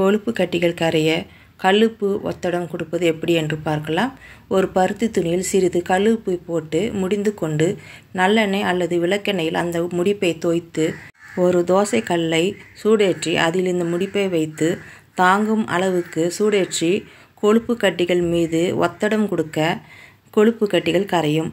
கொழுப்பு கட்டிகள் கரைய கல்லுப்பு ஒத்தடம் கொடுப்பது எப்படி என்று பார்க்கலாம். ஒரு பருத்தி துணியில் சிறிது கல்லுப்பு போட்டு முடிந்து கொண்டு நல்லெண்ணெய் அல்லது விளக்கெண்ணெயில் அந்த முடிப்பை தோய்த்து ஒரு தோசை கல்லை சூடேற்றி அதில் இந்த முடிப்பை வைத்து தாங்கும் அளவுக்கு சூடேற்றி கொழுப்பு கட்டிகள் மீது ஒத்தடம் கொடுக்க கொழுப்பு கட்டிகள் கரையும்.